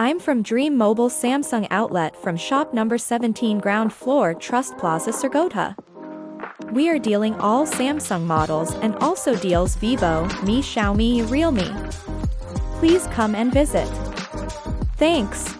I'm from Dream Mobile Samsung outlet from shop number 17 ground floor Trust Plaza Sargodha. We are dealing all Samsung models and also deals Vivo, Mi Xiaomi Realme. Please come and visit. Thanks.